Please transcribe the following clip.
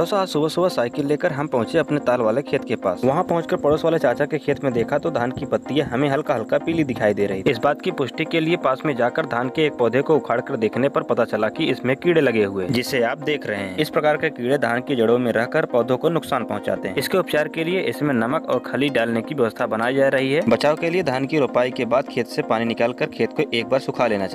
दोस्तों, आज सुबह सुबह साइकिल लेकर हम पहुँचे अपने ताल वाले खेत के पास। वहाँ पहुंचकर पड़ोस वाले चाचा के खेत में देखा तो धान की पत्तियाँ हमें हल्का हल्का पीली दिखाई दे रही इस बात की पुष्टि के लिए पास में जाकर धान के एक पौधे को उखाड़ कर देखने पर पता चला कि इसमें कीड़े लगे हुए जिसे आप देख रहे हैं। इस प्रकार के कीड़े धान की जड़ों में रहकर पौधों को नुकसान पहुँचाते हैं। इसके उपचार के लिए इसमें नमक और खली डालने की व्यवस्था बनाई जा रही है। बचाव के लिए धान की रोपाई के बाद खेत से पानी निकाल कर खेत को एक बार सुखा लेना चाहिए।